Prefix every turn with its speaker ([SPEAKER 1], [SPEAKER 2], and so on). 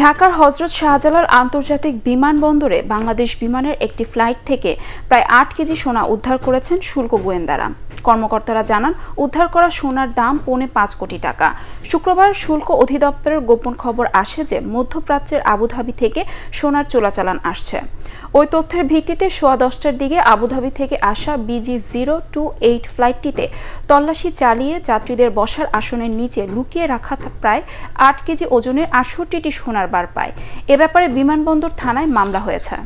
[SPEAKER 1] ঢাকার হজরত শাহজালাল আন্তর্জাতিক বিমানবন্দরে বাংলাদেশ বিমানের একটি ফ্লাইট থেকে প্রায় আট কেজি সোনা উদ্ধার করেছেন শুল্ক গোয়েন্দারা। কর্মকর্তারা জানান, উদ্ধার করা সোনার দাম পৌনে পাঁচ কোটি টাকা। শুক্রবার শুল্ক অধিদপ্তরের গোপন খবর আসে যে, মধ্যপ্রাচ্যের আবুধাবি থেকে সোনার চোলাচালান আসছে। ওই তথ্যের ভিত্তিতে সোয়া দশটার দিকে আবুধাবি থেকে আসা বিজি জিরো টু এইট ফ্লাইটটিতে তল্লাশি চালিয়ে যাত্রীদের বসার আসনের নিচে লুকিয়ে রাখা প্রায় আট কেজি ওজনের আটষট্টিটি সোনার বার পায়। এ ব্যাপারে বিমানবন্দর থানায় মামলা হয়েছে।